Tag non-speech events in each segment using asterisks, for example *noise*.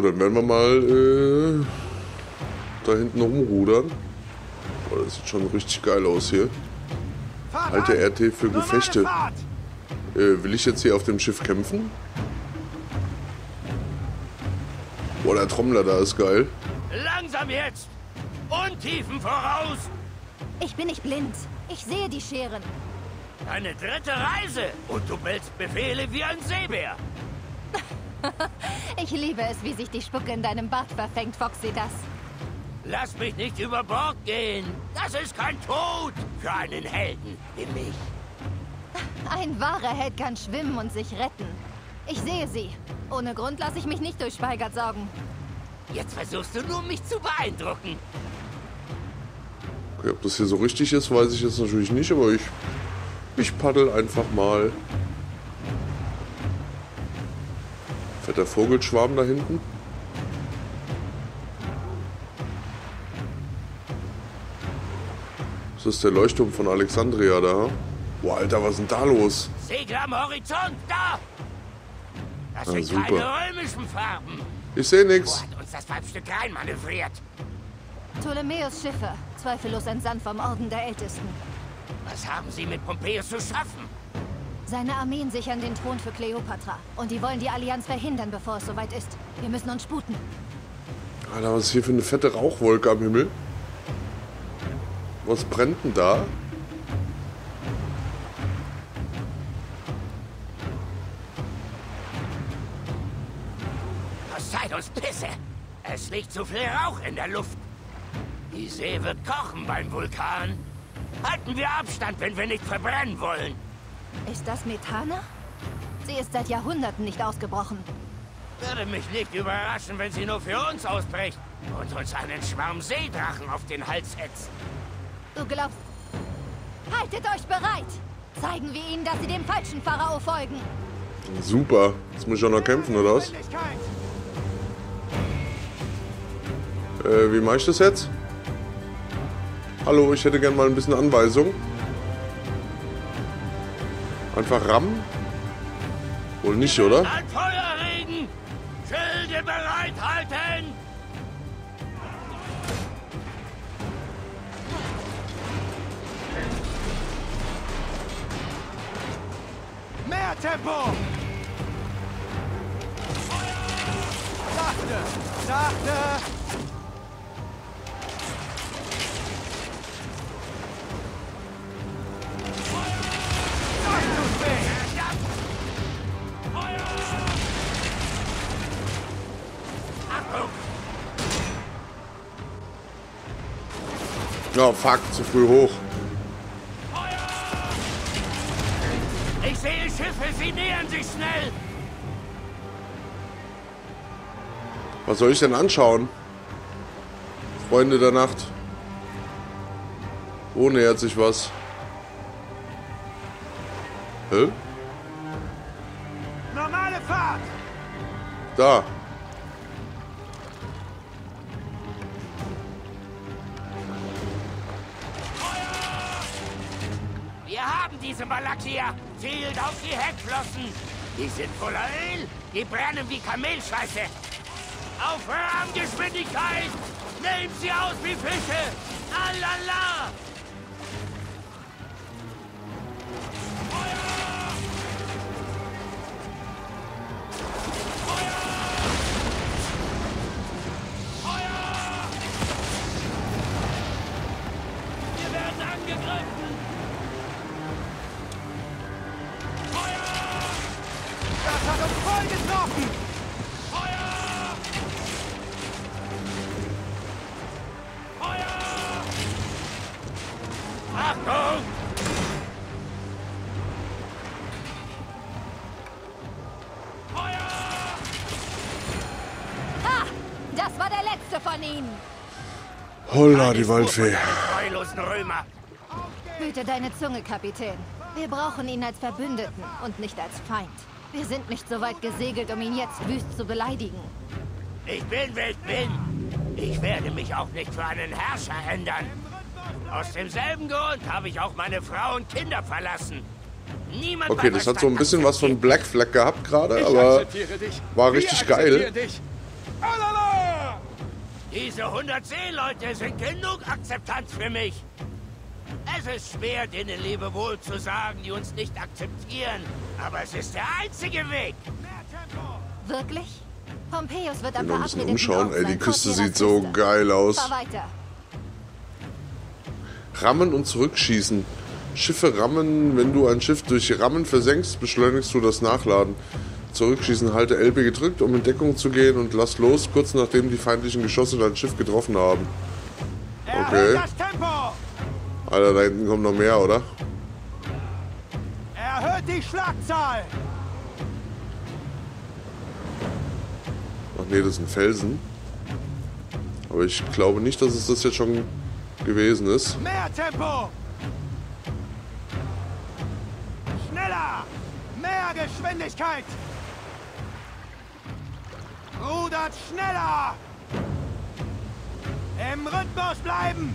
So, dann werden wir mal äh, da hinten rumrudern. Oh, das sieht schon richtig geil aus hier. Alte RT für Gefechte. Äh, will ich jetzt hier auf dem Schiff kämpfen? Boah, der Trommler da ist geil. Langsam jetzt! Untiefen voraus! Ich bin nicht blind. Ich sehe die Scheren. Eine dritte Reise und du bildest Befehle wie ein Seebär. *laughs* Ich liebe es, wie sich die Spucke in deinem Bart verfängt, Foxy, das. Lass mich nicht über Bord gehen. Das ist kein Tod für einen Helden wie mich. Ein wahrer Held kann schwimmen und sich retten. Ich sehe sie. Ohne Grund lasse ich mich nicht durch Speigert saugen. Jetzt versuchst du nur, mich zu beeindrucken. Okay, ob das hier so richtig ist, weiß ich jetzt natürlich nicht, aber ich, ich paddel einfach mal. Fetter Vogelschwarm da hinten. Das ist der Leuchtturm von Alexandria da. Boah, Alter, was ist denn da los? Segel am Horizont, da! Das Ah, sind super. keine römischen Farben. Ich sehe Wo nichts. hat uns das Weibstück reinmanövriert? Ptolemäus Schiffe, zweifellos entsandt vom Orden der Ältesten. Was haben sie mit Pompeius zu schaffen? Seine Armeen sichern den Thron für Kleopatra. Und die wollen die Allianz verhindern, bevor es soweit ist. Wir müssen uns sputen. Alter, was ist hier für eine fette Rauchwolke am Himmel? Was brennt denn da? Poseidons Pisse! Es liegt zu viel Rauch in der Luft. Die See wird kochen beim Vulkan. Halten wir Abstand, wenn wir nicht verbrennen wollen. Ist das Methana? Sie ist seit Jahrhunderten nicht ausgebrochen. Würde mich nicht überraschen, wenn sie nur für uns ausbricht und uns einen Schwarm Seedrachen auf den Hals setzt. Du glaubst... Haltet euch bereit! Zeigen wir ihnen, dass sie dem falschen Pharao folgen. Super. Jetzt muss ich auch noch kämpfen, oder was? Äh, wie mache ich das jetzt? Hallo, ich hätte gern mal ein bisschen Anweisung. Einfach rammen? Wohl nicht, oder? Ein Feuerregen! Schilde bereithalten! Mehr Tempo! Sachte! Sachte! Ja, fuck, zu früh hoch. Ich sehe Schiffe, sie nähern sich schnell! Was soll ich denn anschauen? Freunde der Nacht. Wo nähert sich was? Hä? Normale Fahrt! Da. Haben diese Malakia! Zielt auf die Heckflossen! Die sind voller Öl! Die brennen wie Kamelscheiße! Auf Rahmengeschwindigkeit! Nehmt sie aus wie Fische! Alala! Holla, die Waldfee. Hüte deine Zunge, Kapitän. Wir brauchen ihn als Verbündeten und nicht als Feind. Wir sind nicht so weit gesegelt, um ihn jetzt wüst zu beleidigen. Ich bin, wer ich bin. Ich werde mich auch nicht für einen Herrscher ändern. Aus demselben Grund habe ich auch meine Frau und Kinder verlassen. Niemand Okay, das hat so ein bisschen was von Black Flag gehabt gerade, aber war richtig geil. Dich. Alala! Diese 100 Seeleute sind genug Akzeptanz für mich. Es ist schwer, denen Lebewohl zu sagen, die uns nicht akzeptieren. Aber es ist der einzige Weg. Wirklich? Pompeius wird am bisschen verabredeten umschauen. Ey, die Küste sieht so Küste. geil aus. Rammen und zurückschießen. Schiffe rammen. Wenn du ein Schiff durch Rammen versenkst, beschleunigst du das Nachladen. Zurückschießen, halte LB gedrückt, um in Deckung zu gehen und lass los, kurz nachdem die feindlichen Geschosse dein Schiff getroffen haben. Okay. Alter, da hinten kommt noch mehr, oder? Erhöht die Schlagzahl! Ach nee, das sind Felsen. Aber ich glaube nicht, dass es das jetzt schon gewesen ist. Mehr Tempo! Schneller! Mehr Geschwindigkeit! Rudert schneller! Im Rhythmus bleiben!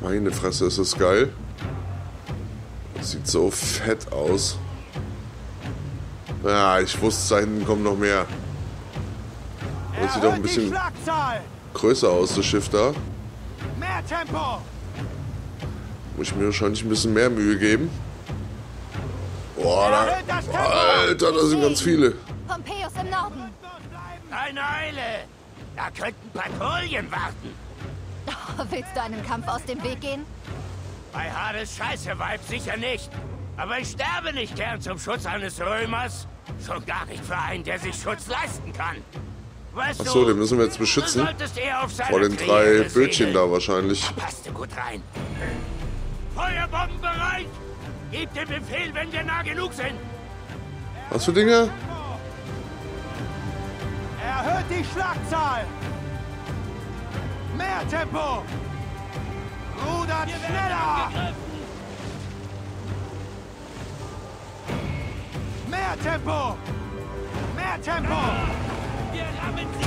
Meine Fresse, ist das geil. Das sieht so fett aus. Ja, ich wusste, da hinten kommt noch mehr. Das sieht auch ein bisschen größer aus, das Schiff da. Mehr Tempo! Muss ich mir wahrscheinlich ein bisschen mehr Mühe geben. Boah, da! Alter, da sind ganz viele. Pompeius im Norden. Keine Eile. Da könnten Patrouillen warten. Oh, willst du einem Kampf aus dem Weg gehen? Bei Hades Scheiße-Weib sicher nicht. Aber ich sterbe nicht gern zum Schutz eines Römers. Schon gar nicht für einen, der sich Schutz leisten kann. Weißt Achso, du, den müssen wir jetzt du beschützen. Vor den drei Bötchen da wahrscheinlich. Passte gut rein. Feuerbomben bereit! Gebt den Befehl, wenn wir nah genug sind. Was für Dinge? Erhöht die Schlagzahl! Mehr Tempo! Rudert schneller! Mehr Tempo! Mehr Tempo! Wir rammen sie!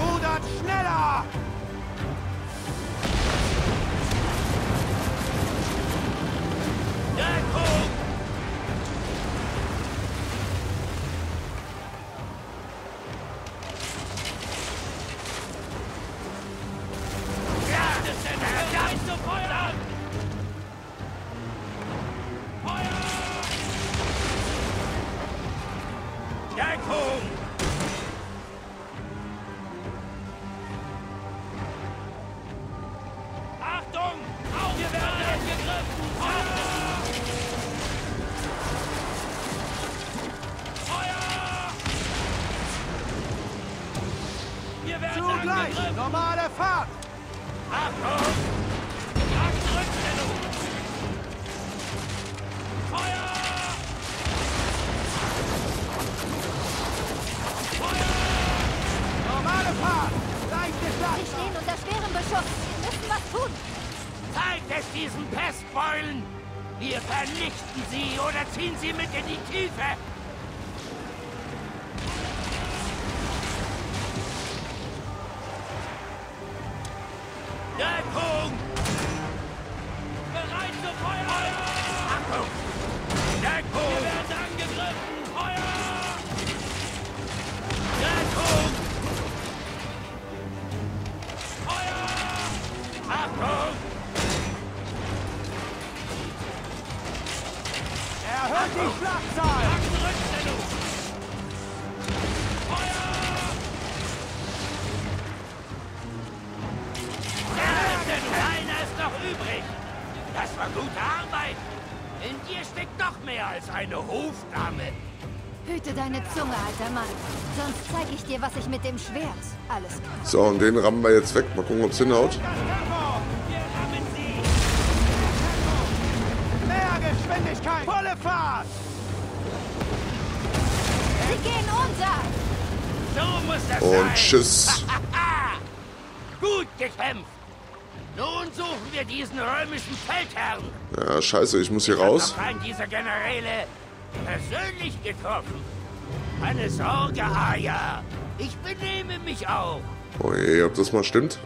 Rudert schneller! Deckung! Ja, Angegriffen! Normale Fahrt! Achtung! Jagdrückstellung! Feuer! Feuer! Normale Fahrt! Leichte Sie Schlagzahl! stehen unter schwerem Beschuss. Wir müssen was tun. Zeigt es diesen Pestbeulen! Wir vernichten sie oder ziehen sie mit in die Tiefe! Erhöht die Schlagzahl! Einer ist noch übrig. Das war gute Arbeit. In dir steckt noch mehr als eine Hofdame. Hüte deine Zunge, alter Mann. Sonst zeige ich dir, was ich mit dem Schwert alles kann. So, und den rammen wir jetzt weg. Mal gucken, ob es hinhaut. Geschwindigkeit! Volle Fahrt! Sie gehen unter. So muss das sein. Und tschüss. *laughs* Gut gekämpft. Nun suchen wir diesen römischen Feldherrn. Ja, scheiße, ich muss hier Ich raus. einen dieser Generäle persönlich getroffen. Keine Sorge, Aya. Ich benehme mich auch. Oh je, ob das mal stimmt.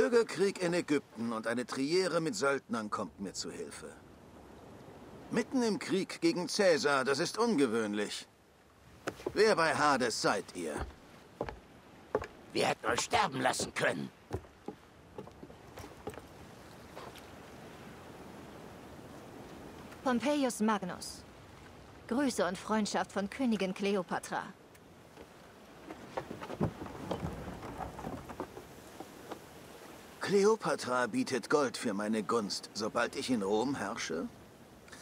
Bürgerkrieg in Ägypten und eine Triere mit Söldnern kommt mir zu Hilfe. Mitten im Krieg gegen Cäsar, das ist ungewöhnlich. Wer bei Hades seid ihr? Wir hätten euch sterben lassen können. Pompeius Magnus. Grüße und Freundschaft von Königin Kleopatra. Kleopatra bietet Gold für meine Gunst, sobald ich in Rom herrsche?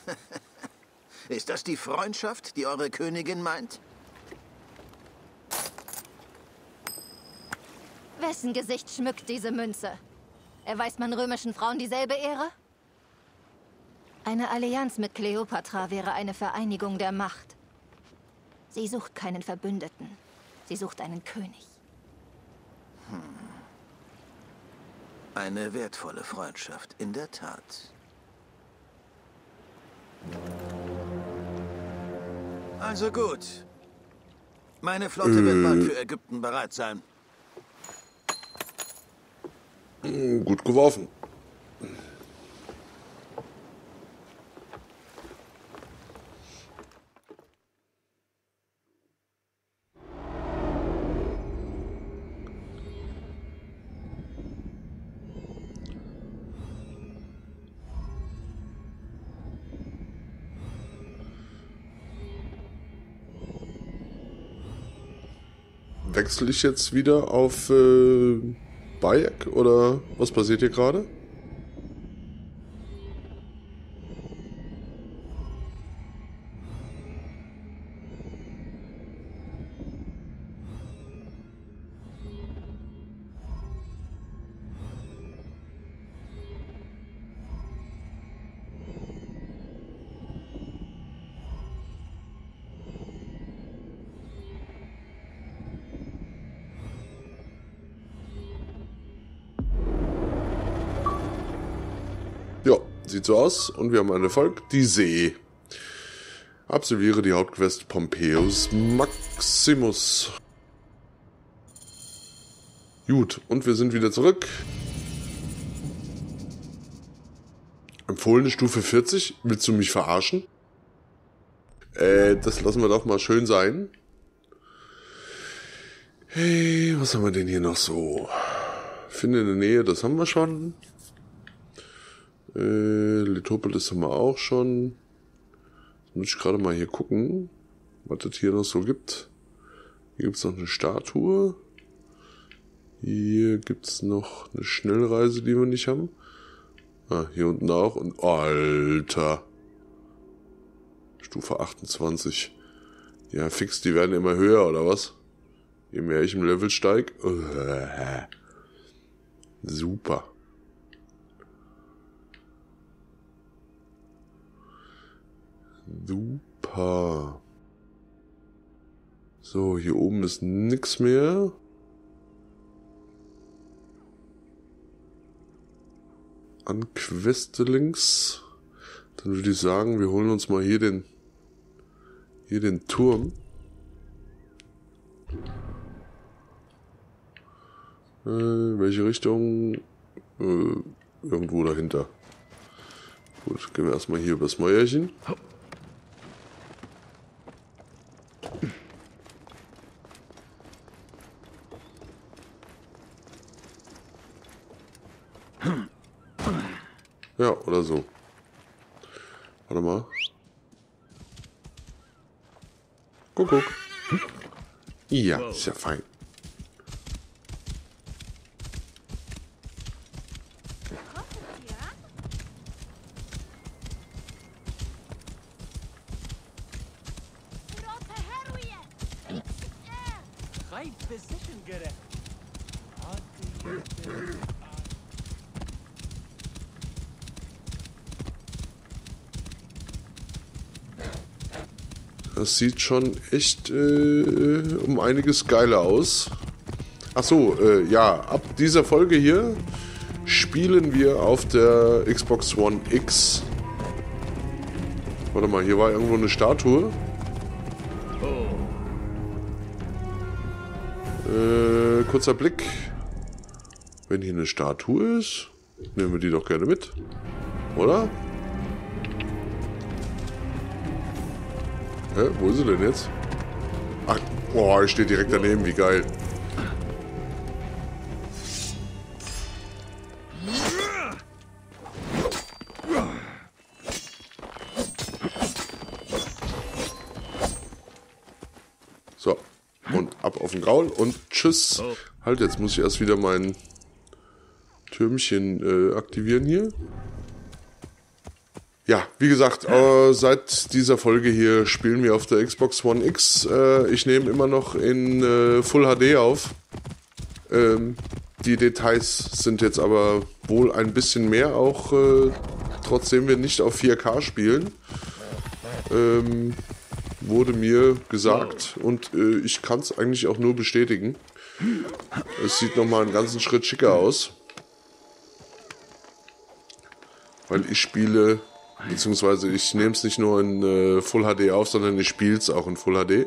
*laughs* Ist das die Freundschaft, die eure Königin meint? Wessen Gesicht schmückt diese Münze? Erweist man römischen Frauen dieselbe Ehre? Eine Allianz mit Kleopatra wäre eine Vereinigung der Macht. Sie sucht keinen Verbündeten. Sie sucht einen König. Eine wertvolle Freundschaft, in der Tat. Also gut. Meine Flotte wird bald für Ägypten bereit sein. Gut geworfen. Wechsle ich jetzt wieder auf äh, Bayek oder was passiert hier gerade? Sieht so aus. Und wir haben einen Erfolg. Die See. Absolviere die Hauptquest Pompeius Maximus. Gut, und wir sind wieder zurück. Empfohlene Stufe 40. Willst du mich verarschen? Äh, das lassen wir doch mal schön sein. Hey, was haben wir denn hier noch so? Finde in der Nähe, das haben wir schon. Äh, Litopolis haben wir auch schon. Jetzt muss ich gerade mal hier gucken, was es hier noch so gibt. Hier gibt's noch eine Statue. Hier gibt's noch eine Schnellreise, die wir nicht haben. Ah, hier unten auch. Und Alter. Stufe 28. Ja, fix, die werden immer höher, oder was? Je mehr ich im Level steig. Super. Super. So, hier oben ist nix mehr. An Questelings. Dann würde ich sagen, wir holen uns mal hier den hier den Turm. Äh, welche Richtung? Äh, irgendwo dahinter. Gut, gehen wir erstmal hier übers Mäuerchen. Ja, oder so. Warte mal. Guck, guck. Ja, ist ja fein. Sieht schon echt äh, um einiges geiler aus. Ach so, äh, ja, ab dieser Folge hier spielen wir auf der Xbox One X. Warte mal, hier war irgendwo eine Statue. Äh, kurzer Blick. Wenn hier eine Statue ist, nehmen wir die doch gerne mit. Oder? Hä, wo ist sie denn jetzt? Ach, boah, ich stehe direkt daneben, wie geil. So, und ab auf den Gaul und tschüss. Halt, jetzt muss ich erst wieder mein Türmchen äh, aktivieren hier. Ja, wie gesagt, äh, seit dieser Folge hier spielen wir auf der Xbox One X. Äh, ich nehme immer noch in äh, Full HD auf. Ähm, die Details sind jetzt aber wohl ein bisschen mehr, auch äh, trotzdem wir nicht auf 4K spielen. Ähm, wurde mir gesagt und äh, ich kann es eigentlich auch nur bestätigen. Es sieht nochmal einen ganzen Schritt schicker aus. Weil ich spiele, beziehungsweise ich nehme es nicht nur in äh, Full HD auf, sondern ich spiele es auch in Full HD.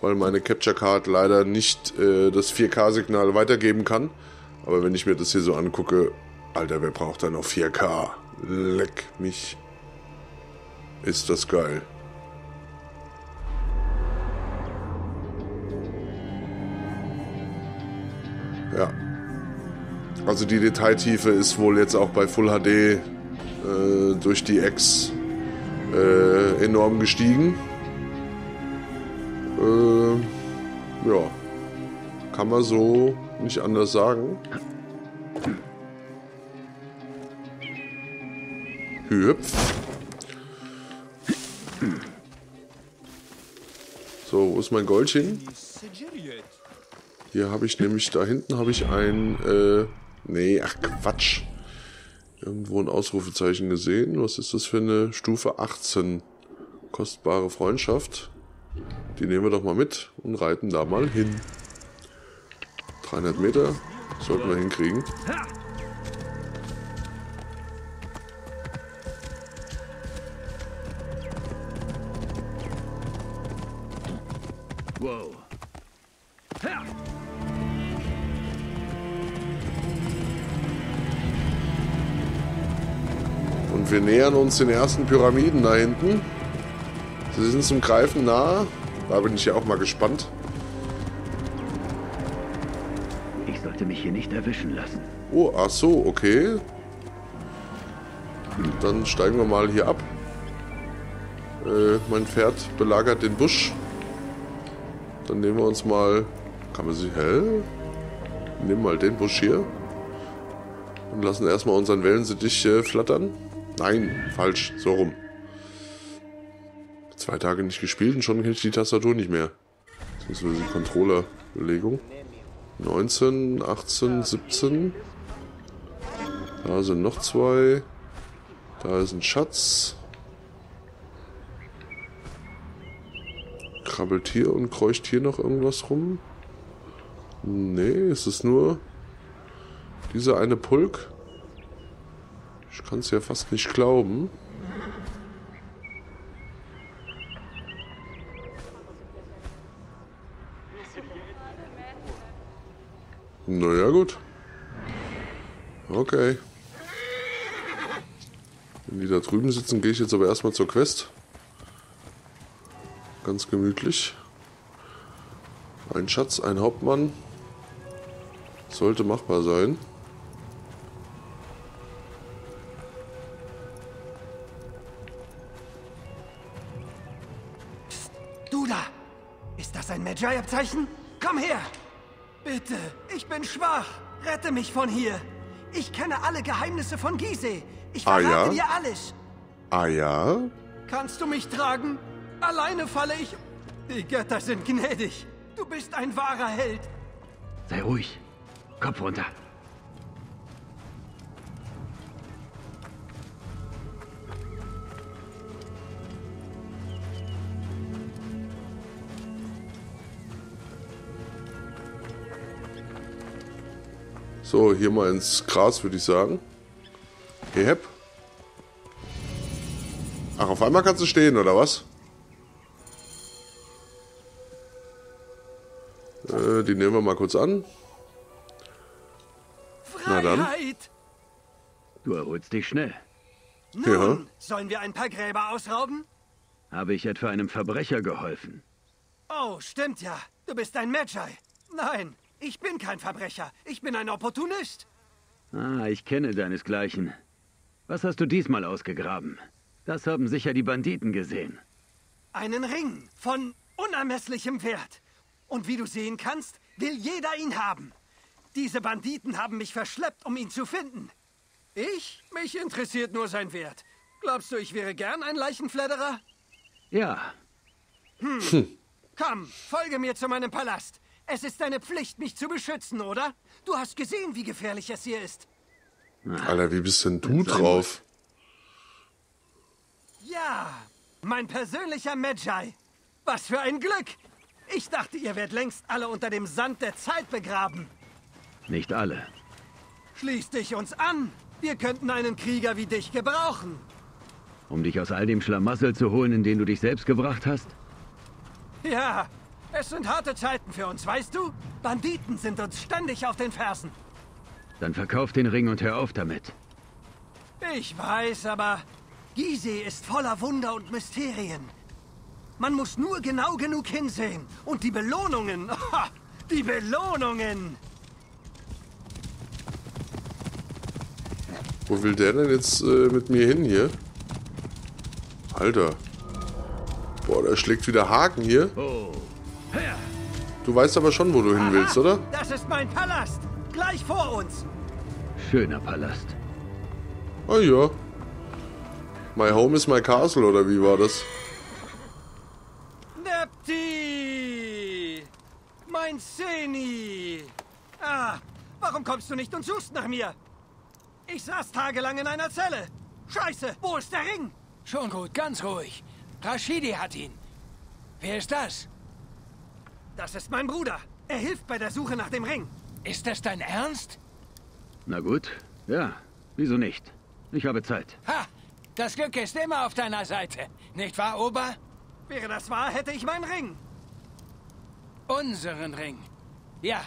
Weil meine Capture Card leider nicht äh, das 4K-Signal weitergeben kann. Aber wenn ich mir das hier so angucke, Alter, wer braucht da noch 4K? Leck mich. Ist das geil. Ja. Also die Detailtiefe ist wohl jetzt auch bei Full HD äh, durch die X äh, enorm gestiegen. Äh, ja. Kann man so nicht anders sagen. Hüpf. So, wo ist mein Goldchen? Hier habe ich nämlich, da hinten habe ich ein, äh, nee, ach Quatsch. Irgendwo ein Ausrufezeichen gesehen. Was ist das für eine Stufe 18? Kostbare Freundschaft. Die nehmen wir doch mal mit und reiten da mal hin. 300 Meter sollten wir hinkriegen. Und wir nähern uns den ersten Pyramiden da hinten. Sie sind zum Greifen nah. Da bin ich ja auch mal gespannt. Ich sollte mich hier nicht erwischen lassen. Oh, ach so, okay. Dann steigen wir mal hier ab. Äh, mein Pferd belagert den Busch. Dann nehmen wir uns mal... Kann man sich... Hä? Nehmen mal den Busch hier. Und lassen erstmal unseren Wellensittich äh, flattern. Nein, falsch. So rum. Zwei Tage nicht gespielt und schon kenne ich die Tastatur nicht mehr. Beziehungsweise die Controllerbelegung. 19, 18, 17. Da sind noch zwei. Da ist ein Schatz. Krabbelt hier und kreucht hier noch irgendwas rum? Nee, es ist nur dieser eine Pulk. Ich kann es ja fast nicht glauben. Naja, gut. Okay. Wenn die da drüben sitzen, gehe ich jetzt aber erstmal zur Quest. Ganz gemütlich. Ein Schatz, ein Hauptmann. Sollte machbar sein. Ein Magi-Abzeichen? Komm her! Bitte, ich bin schwach. Rette mich von hier. Ich kenne alle Geheimnisse von Gizeh. Ich Ah, verrate ja? dir alles. Ah ja? Kannst du mich tragen? Alleine falle ich. Die Götter sind gnädig. Du bist ein wahrer Held. Sei ruhig. Kopf runter. So, hier mal ins Gras, würde ich sagen. Hep. Ach, auf einmal kannst du stehen, oder was? Äh, die nehmen wir mal kurz an. Na dann. Freiheit! Du erholst dich schnell. Nun, Ja. sollen wir ein paar Gräber ausrauben? Habe ich etwa einem Verbrecher geholfen? Oh, stimmt ja. Du bist ein Magi. Nein, ich bin kein Verbrecher. Ich bin ein Opportunist. Ah, ich kenne deinesgleichen. Was hast du diesmal ausgegraben? Das haben sicher die Banditen gesehen. Einen Ring von unermesslichem Wert. Und wie du sehen kannst, will jeder ihn haben. Diese Banditen haben mich verschleppt, um ihn zu finden. Ich? Mich interessiert nur sein Wert. Glaubst du, ich wäre gern ein Leichenfledderer? Ja, *laughs* Komm, folge mir zu meinem Palast. Es ist deine Pflicht, mich zu beschützen, oder? Du hast gesehen, wie gefährlich es hier ist. Alter, wie bist denn du drauf? Ja, mein persönlicher Magi. Was für ein Glück! Ich dachte, ihr werdet längst alle unter dem Sand der Zeit begraben. nicht alle. Schließ dich uns an. Wir könnten einen Krieger wie dich gebrauchen. Um dich aus all dem Schlamassel zu holen, in den du dich selbst gebracht hast? Ja, es sind harte Zeiten für uns, weißt du? Banditen sind uns ständig auf den Fersen. Dann verkauf den Ring und hör auf damit. Ich weiß, aber Gizeh ist voller Wunder und Mysterien. Man muss nur genau genug hinsehen. Und die Belohnungen, *laughs* die Belohnungen. Wo will der denn jetzt äh, mit mir hin hier? Alter. Boah, der schlägt wieder Haken hier. Oh! Du weißt aber schon, wo du hin willst, oder? Das ist mein Palast. Gleich vor uns. Schöner Palast. Ah ja. My home is my castle, oder wie war das? Nepti! Mein Seni! Ah, warum kommst du nicht und suchst nach mir? Ich saß tagelang in einer Zelle. Scheiße, wo ist der Ring? Schon gut, ganz ruhig. Rashidi hat ihn. Wer ist das? Das ist mein Bruder. Er hilft bei der Suche nach dem Ring. Ist das dein Ernst? Na gut, ja, wieso nicht? Ich habe Zeit. Ha! Das Glück ist immer auf deiner Seite. Nicht wahr, Ober? Wäre das wahr, hätte ich meinen Ring. Unseren Ring. Ja.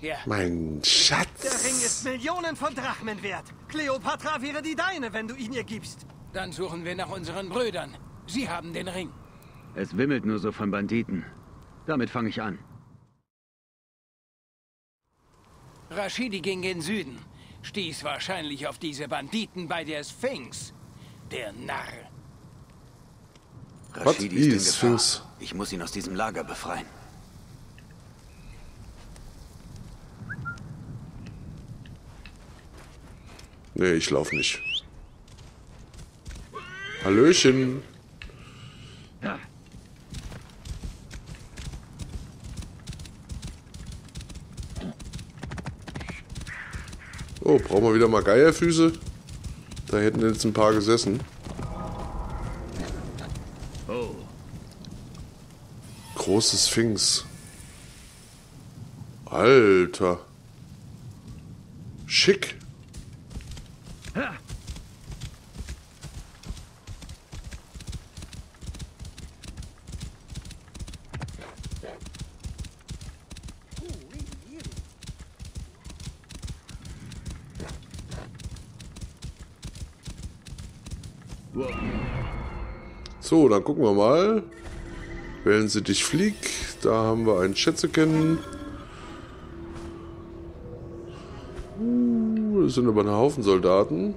Ja. Mein Der Schatz. Ring ist Millionen von Drachmen wert. Kleopatra wäre die deine, wenn du ihn ihr gibst. Dann suchen wir nach unseren Brüdern. Sie haben den Ring. Es wimmelt nur so von Banditen. Damit fange ich an. Rashidi ging in Süden. Stieß wahrscheinlich auf diese Banditen bei der Sphinx. Der Narr. Was? Rashidi ist in Gefahr. Sphinx? Ich muss ihn aus diesem Lager befreien. Nee, ich lauf nicht. Hallöchen. Oh, brauchen wir wieder mal Geierfüße? Da hätten jetzt ein paar gesessen. oh, Große Sphinx. Alter. Schick. ha! Wow. So, dann gucken wir mal. Wählen Sie dich Flieg. Da haben wir ein Schätzeken. Uh, das sind aber ein Haufen Soldaten.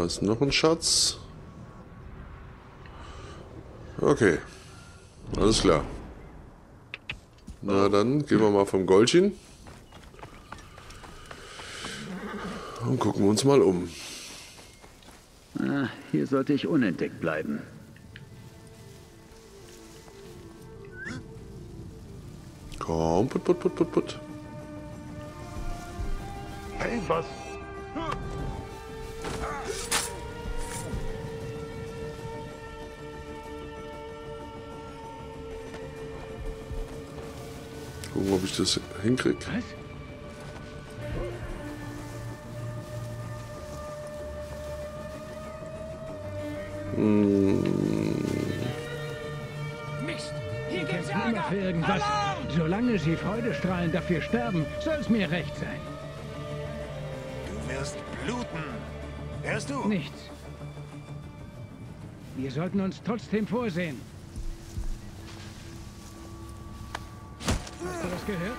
Da ist noch ein Schatz. Okay. Alles klar. Na dann gehen wir mal vom Goldchen. Und gucken wir uns mal um. Ah, hier sollte ich unentdeckt bleiben. Komm, put, put, put, put, put. Hey, was? Gucken, ob ich das hinkriege. Was? Mist! Hier gibt's Ärger! für irgendwas. Alarm! Solange sie freudestrahlend dafür sterben, soll es mir recht sein. Du wirst bluten. Hörst du? Nichts. Wir sollten uns trotzdem vorsehen. Das gehört?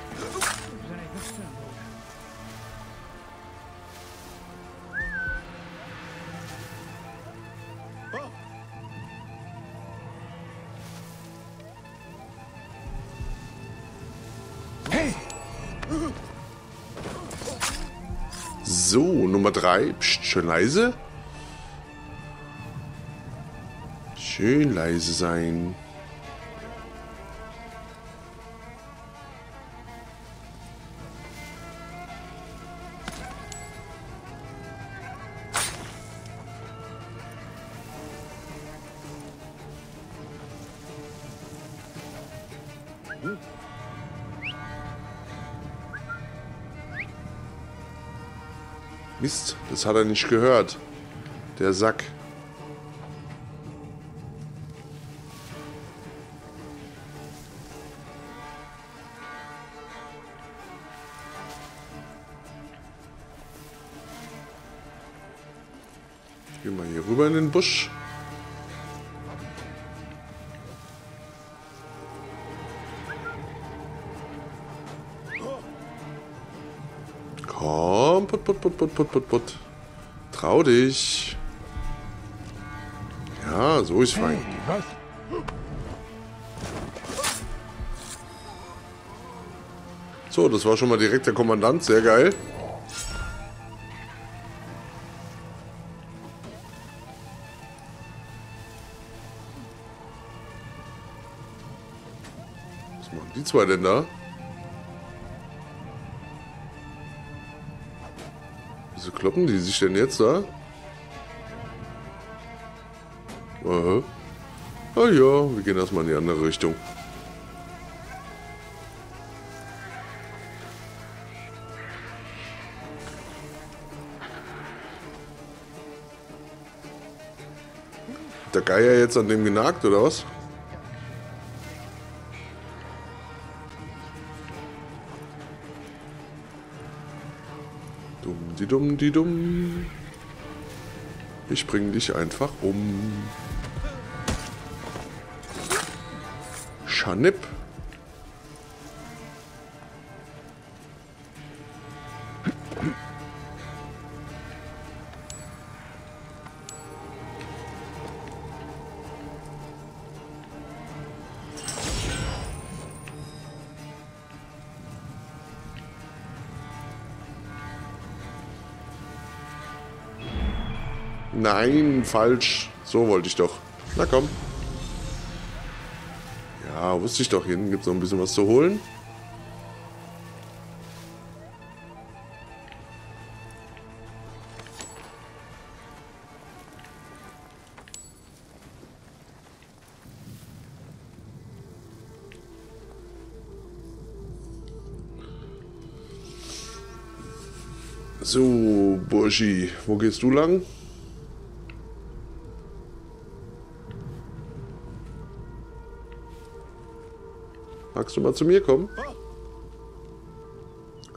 So, Nummer 3. Psst, schön leise. Schön leise sein. Mist, das hat er nicht gehört. Der Sack. Put, put, put, put. Trau dich. Ja, so ist fein. Was? So, das war schon mal direkt der Kommandant. Sehr geil. Was machen die zwei denn da? Kloppen die sich denn jetzt da? Aha. Ah ja, wir gehen erstmal in die andere Richtung. Der Geier jetzt an dem genagt, oder was? Dumm, die dumm, die dumm. Ich bring dich einfach um. Scharnipp. Nein, falsch. So wollte ich doch. Na komm. Ja, wusste ich doch. Hier gibt es noch ein bisschen was zu holen. So, Burschi, wo gehst du lang? Magst du mal zu mir kommen?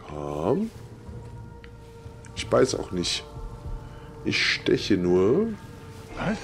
Komm. Ich beiß auch nicht. Ich steche nur. Was?